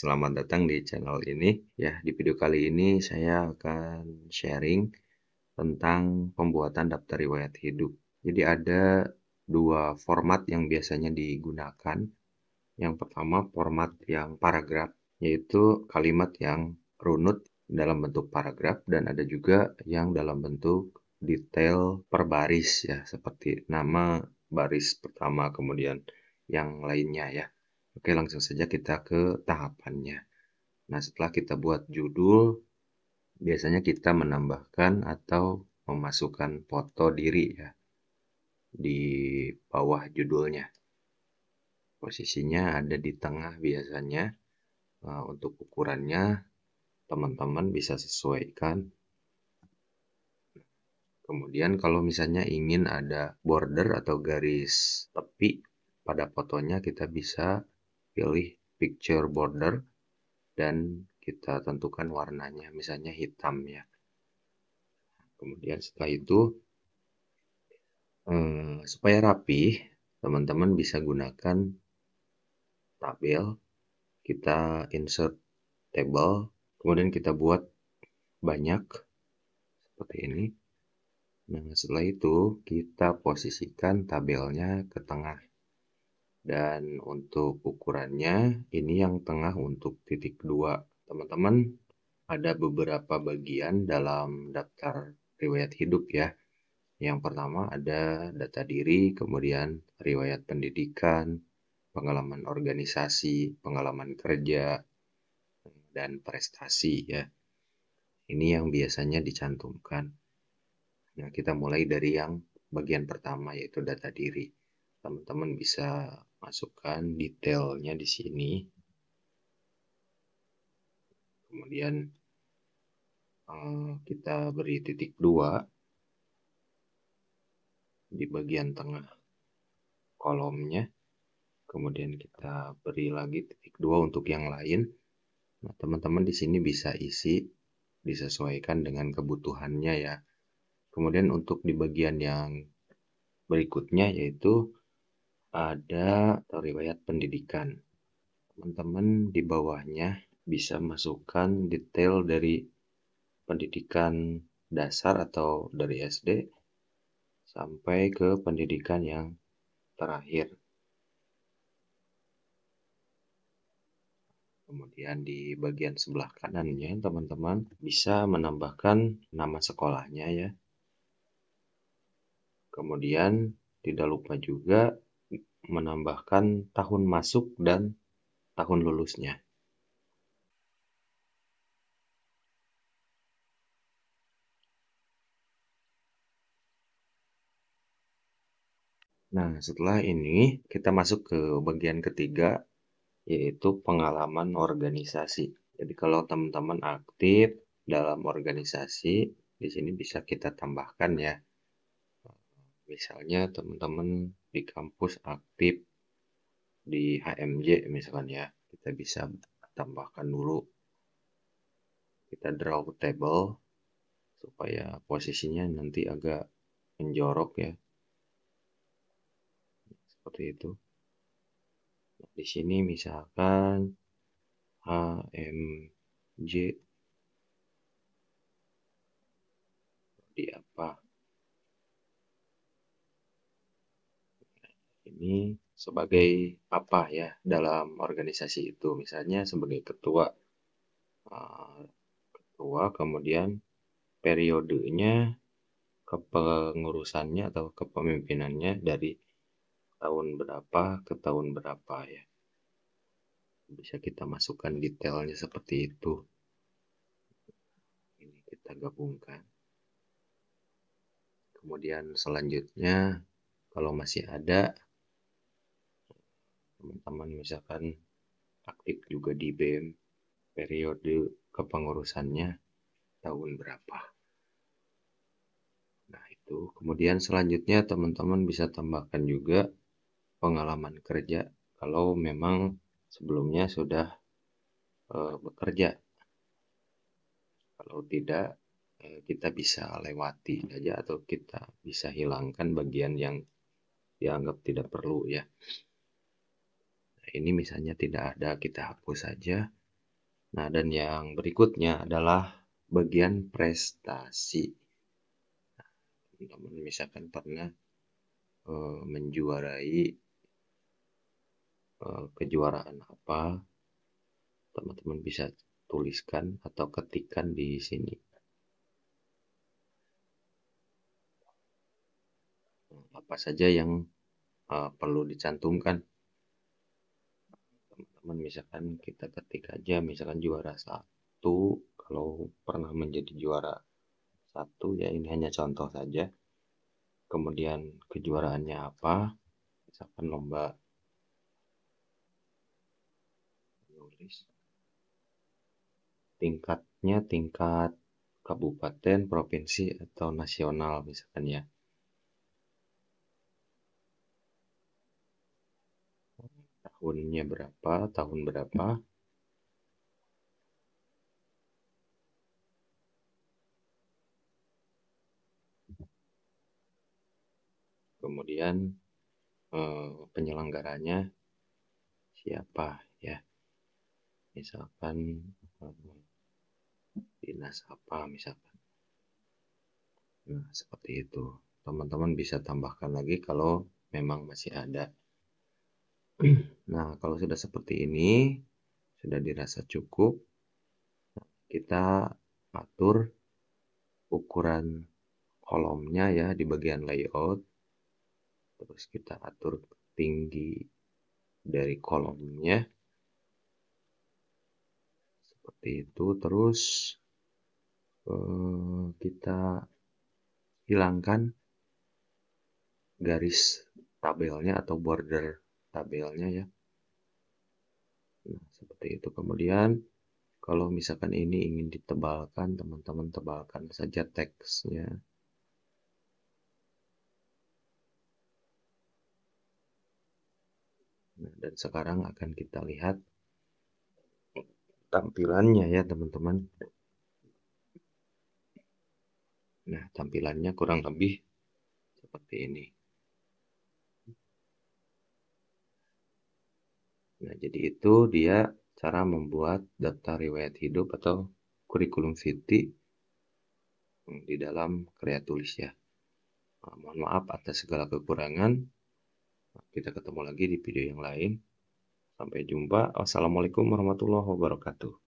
selamat datang di channel ini. Ya, di video kali ini saya akan sharing tentang pembuatan daftar riwayat hidup. Jadi ada dua format yang biasanya digunakan. Yang pertama format yang paragraf, yaitu kalimat yang runut dalam bentuk paragraf dan ada juga yang dalam bentuk detail per baris ya, seperti nama baris pertama kemudian yang lainnya ya. Oke, langsung saja kita ke tahapannya. Nah, setelah kita buat judul, biasanya kita menambahkan atau memasukkan foto diri ya di bawah judulnya. Posisinya ada di tengah biasanya. Nah, untuk ukurannya teman-teman bisa sesuaikan. Kemudian kalau misalnya ingin ada border atau garis tepi pada fotonya kita bisa pilih picture border dan kita tentukan warnanya misalnya hitam ya. Kemudian setelah itu eh, supaya rapi teman-teman bisa gunakan tabel. Kita insert table kemudian kita buat banyak seperti ini. Nah setelah itu kita posisikan tabelnya ke tengah dan untuk ukurannya ini yang tengah untuk titik dua. Teman-teman ada beberapa bagian dalam daftar riwayat hidup ya. Yang pertama ada data diri kemudian riwayat pendidikan pengalaman organisasi pengalaman kerja dan prestasi ya. Ini yang biasanya dicantumkan. Nah kita mulai dari yang bagian pertama yaitu data diri. Teman-teman bisa masukkan detailnya di sini. Kemudian uh, kita beri titik dua di bagian tengah kolomnya. Kemudian kita beri lagi titik dua untuk yang lain. Nah teman-teman di sini bisa isi disesuaikan dengan kebutuhannya ya. Kemudian untuk di bagian yang berikutnya yaitu ada riwayat pendidikan. Teman-teman di bawahnya bisa masukkan detail dari pendidikan dasar atau dari SD sampai ke pendidikan yang terakhir. Kemudian di bagian sebelah kanannya teman-teman bisa menambahkan nama sekolahnya ya. Kemudian tidak lupa juga menambahkan tahun masuk dan tahun lulusnya. Nah, setelah ini kita masuk ke bagian ketiga, yaitu pengalaman organisasi. Jadi kalau teman-teman aktif dalam organisasi, di sini bisa kita tambahkan ya. Misalnya teman-teman di kampus aktif di HMJ misalkan ya kita bisa tambahkan dulu. Kita draw table supaya posisinya nanti agak menjorok ya. Seperti itu. Nah, di sini misalkan HMJ di apa ini sebagai apa ya dalam organisasi itu. Misalnya sebagai ketua uh, ketua kemudian periodenya kepengurusannya atau kepemimpinannya dari tahun berapa ke tahun berapa ya. Bisa kita masukkan detailnya seperti itu. Ini kita gabungkan. Kemudian selanjutnya kalau masih ada teman-teman misalkan aktif juga di BEM periode kepengurusannya tahun berapa. Nah itu. Kemudian selanjutnya teman-teman bisa tambahkan juga pengalaman kerja kalau memang sebelumnya sudah e, bekerja. Kalau tidak e, kita bisa lewati saja atau kita bisa hilangkan bagian yang dianggap tidak perlu ya ini misalnya tidak ada kita hapus saja Nah, dan yang berikutnya adalah bagian prestasi. Teman-teman misalkan pernah uh, menjuarai uh, kejuaraan apa, teman-teman bisa tuliskan atau ketikkan di sini. Apa saja yang uh, perlu dicantumkan. Teman-teman. Misalkan kita ketik aja misalkan juara satu, kalau pernah menjadi juara satu ya ini hanya contoh saja. Kemudian kejuaraannya apa? Misalkan lomba nulis. Tingkatnya tingkat kabupaten provinsi atau nasional misalkan ya tahunnya berapa tahun berapa? Kemudian eh, penyelenggaranya siapa ya? Misalkan eh, dinas apa misalkan. Nah seperti itu. Teman-teman bisa tambahkan lagi kalau memang masih ada nah kalau sudah seperti ini sudah dirasa cukup kita atur ukuran kolomnya ya di bagian layout. Terus kita atur tinggi dari kolomnya. Seperti itu. Terus eh, kita hilangkan garis tabelnya atau border tabelnya ya nah seperti itu kemudian kalau misalkan ini ingin ditebalkan teman-teman tebalkan saja teksnya Nah, dan sekarang akan kita lihat tampilannya ya teman-teman. Nah, tampilannya kurang lebih seperti ini. Nah, jadi itu dia cara membuat daftar riwayat hidup atau kurikulum vitae di dalam karya tulis ya. Nah, mohon maaf atas segala kekurangan. Kita ketemu lagi di video yang lain. Sampai jumpa. Wassalamualaikum warahmatullahi wabarakatuh.